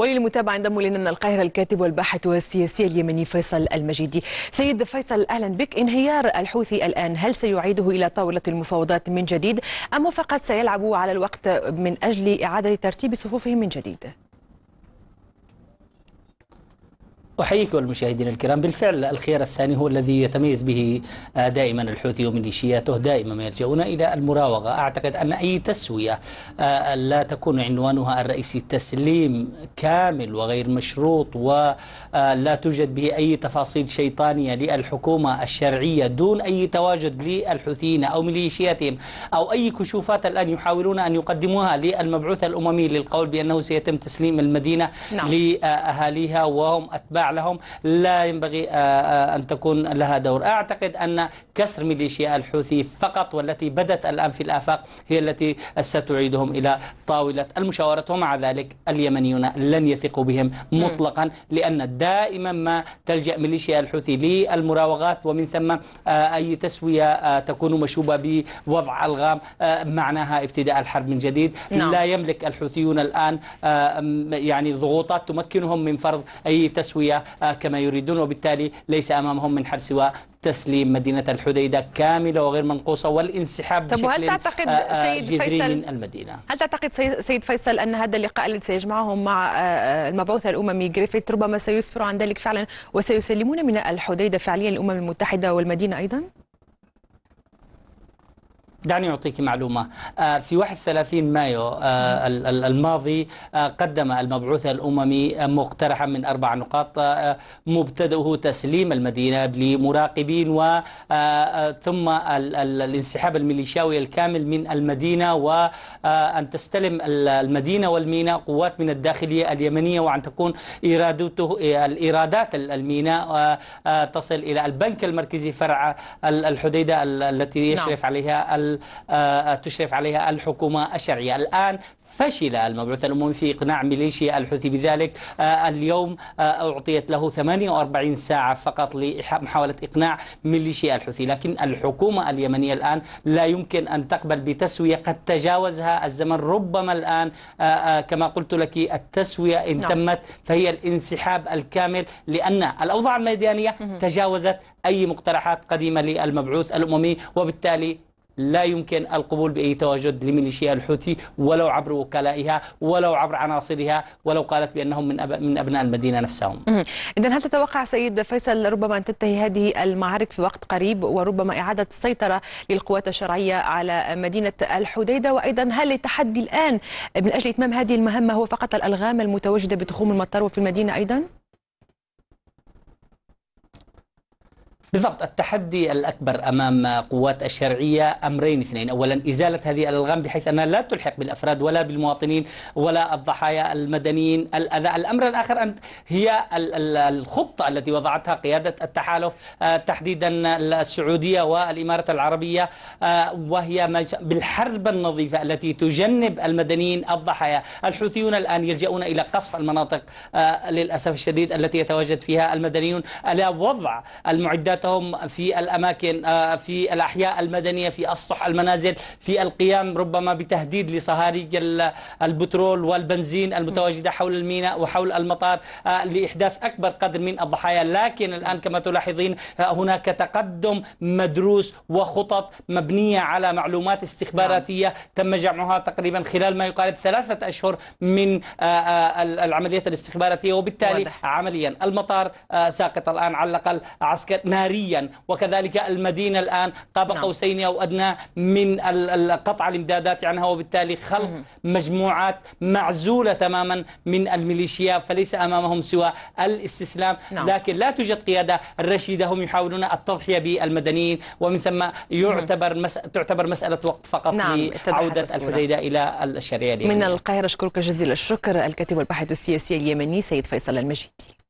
وللمتابعة انضم لنا من القاهرة الكاتب والباحث والسياسي اليمني فيصل المجيدي. سيد فيصل أهلا بك. انهيار الحوثي الآن هل سيعيده إلى طاولة المفاوضات من جديد؟ أم فقط سيلعب على الوقت من أجل إعادة ترتيب صفوفهم من جديد؟ أحييك والمشاهدين الكرام بالفعل الخيار الثاني هو الذي يتميز به دائما الحوثي وميليشياته دائما ما يلجؤون إلى المراوغة أعتقد أن أي تسوية لا تكون عنوانها الرئيسي تسليم كامل وغير مشروط ولا توجد به أي تفاصيل شيطانية للحكومة الشرعية دون أي تواجد للحوثيين أو ميليشياتهم أو أي كشوفات الآن يحاولون أن يقدموها للمبعوث الأممي للقول بأنه سيتم تسليم المدينة نعم. لأهاليها وهم أتباع لهم لا ينبغي آه، آه، أن تكون لها دور. أعتقد أن كسر ميليشيا الحوثي فقط والتي بدت الآن في الآفاق هي التي ستعيدهم إلى طاولة المشاورة ومع ذلك اليمنيون لن يثقوا بهم مطلقا لأن دائما ما تلجأ ميليشيا الحوثي للمراوغات ومن ثم آه، أي تسوية تكون مشوبة بوضع ألغام معناها ابتداء الحرب من جديد. نعم. لا يملك الحوثيون الآن يعني ضغوطات تمكنهم من فرض أي تسوية آه، كما يريدون وبالتالي ليس أمامهم من حل سوى تسليم مدينة الحديدة كاملة وغير منقوصة والانسحاب طب بشكل تعتقد آه، آه، سيد فيصل من المدينة هل تعتقد سيد فيصل أن هذا اللقاء الذي سيجمعهم مع المبعوث الأممي جريفيث ربما سيسفر عن ذلك فعلا وسيسلمون من الحديدة فعليا الأمم المتحدة والمدينة أيضا؟ دعني أعطيك معلومة آه، في 31 مايو آه، الماضي آه، قدم المبعوث الأممي مقترحا من أربع نقاط مبتدأه تسليم المدينة لمراقبين ثم الانسحاب الميليشياوي الكامل من المدينة وأن تستلم المدينة والميناء قوات من الداخلية اليمنية وأن تكون إرادته الإيرادات الميناء تصل إلى البنك المركزي فرع الحديدة التي يشرف نعم. عليها آه، تشرف عليها الحكومة الشرعية. الآن فشل المبعوث الأممي في إقناع ميليشيا الحوثي بذلك. آه، اليوم آه، أعطيت له 48 ساعة فقط لمحاولة إقناع ميليشيا الحوثي. لكن الحكومة اليمنية الآن لا يمكن أن تقبل بتسوية قد تجاوزها الزمن. ربما الآن كما قلت لك التسوية إن نعم. تمت فهي الانسحاب الكامل لأن الأوضاع الميدانية تجاوزت أي مقترحات قديمة للمبعوث الأممي وبالتالي لا يمكن القبول بأي تواجد لميليشيا الحوثي ولو عبر وكلائها ولو عبر عناصرها ولو قالت بأنهم من, أب... من أبناء المدينة نفسهم. إذا هل تتوقع سيد فيصل ربما أن تنتهي هذه المعارك في وقت قريب وربما إعادة السيطرة للقوات الشرعية على مدينة الحديدة؟ وأيضا هل التحدي الآن من أجل إتمام هذه المهمة هو فقط الألغام المتواجدة بتخوم المطار وفي المدينة أيضا؟ بالضبط التحدي الأكبر أمام قوات الشرعية أمرين اثنين. أولا إزالة هذه الألغام بحيث أنها لا تلحق بالأفراد ولا بالمواطنين ولا الضحايا المدنيين. الأذى الأمر الآخر أن هي الخطة التي وضعتها قيادة التحالف آه، تحديدا السعودية والإمارة العربية آه، وهي بالحرب النظيفة التي تجنب المدنيين الضحايا. الحوثيون الآن يلجؤون إلى قصف المناطق آه، للأسف الشديد التي يتواجد فيها المدنيون. على وضع المعدات حياتهم في الأماكن آه، في الأحياء المدنية في أسطح المنازل في القيام ربما بتهديد لصهاريج البترول والبنزين المتواجدة حول الميناء وحول المطار آه، لإحداث أكبر قدر من الضحايا لكن الآن كما تلاحظين آه، هناك تقدم مدروس وخطط مبنية على معلومات استخباراتية نعم. تم جمعها تقريبا خلال ما يقارب ثلاثة أشهر من العمليات الاستخباراتية وبالتالي. عمليا المطار ساقط الآن على الأقل عسكر ناري ناريا وكذلك المدينة الآن قاب نعم. قوسين أو أدنى من قطع الإمدادات عنها وبالتالي خلق مجموعات معزولة تماما من الميليشيا فليس أمامهم سوى الاستسلام نعم. لكن لا توجد قيادة رشيدة هم يحاولون التضحية بالمدنيين ومن ثم يعتبر مس... تعتبر مسألة وقت فقط نعم. لعودة الحديدة إلى الشريعة اليمنية من القاهرة أشكرك جزيل الشكر الكاتب والباحث السياسي اليمني سيد فيصل المجيدي